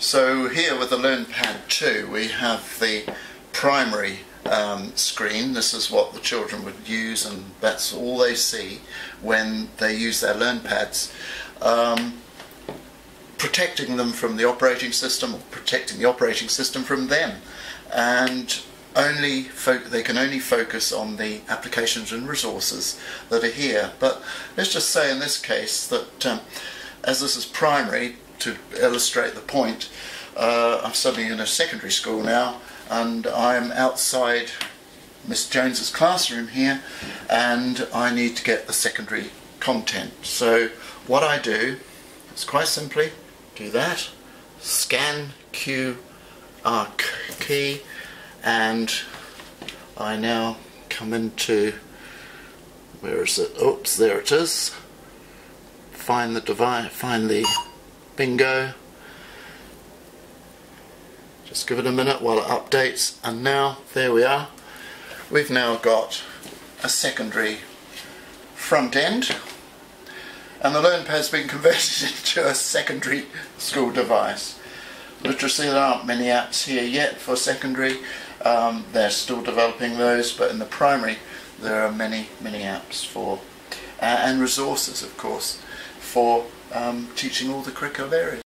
So here with the LearnPad 2 we have the primary um, screen. This is what the children would use and that's all they see when they use their LearnPads. Um, protecting them from the operating system or protecting the operating system from them and only they can only focus on the applications and resources that are here but let's just say in this case that um, as this is primary to illustrate the point, uh, I'm studying in a secondary school now, and I'm outside Miss Jones's classroom here, and I need to get the secondary content. So what I do is quite simply do that, scan QR key, and I now come into where is it? Oops, there it is. Find the device, find the bingo. Just give it a minute while it updates. And now there we are. We've now got a secondary front end. And the LearnPad has been converted into a secondary school device. Literacy there aren't many apps here yet for secondary. Um, they're still developing those but in the primary there are many many apps for uh, and resources of course for um, teaching all the curricular areas.